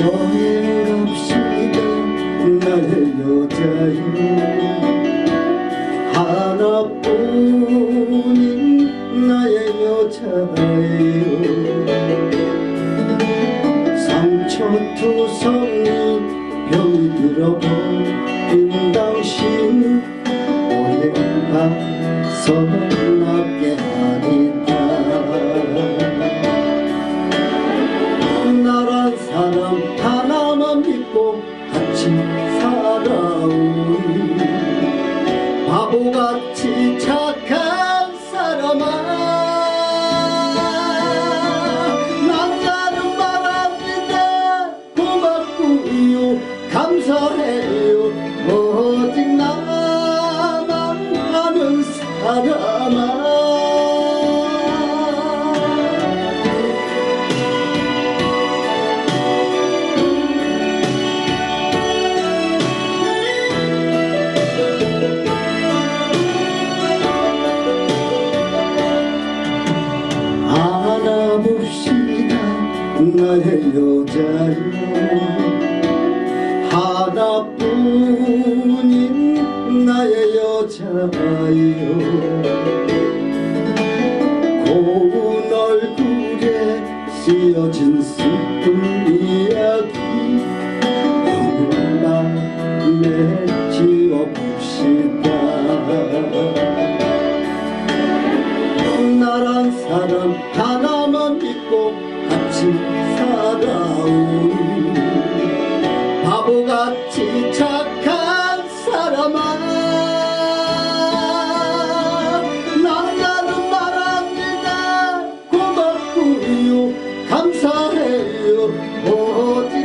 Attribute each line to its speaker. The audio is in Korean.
Speaker 1: 없이도 나의 여자여 하나뿐인 나의 여자여 상처투성이 병이 들어버린 당신 오해가 서 감사해요 오직 나만 아는 하나뿐인 나의 여자여 고운 얼굴에 쓰여진 슬픈 이야기 오늘 밤에 지어봅시다. 나란 사람 하나만 믿고 같이 살아온 바보같이 사람아 남자는 말합니다. 고맙고요. 감사해요. 오직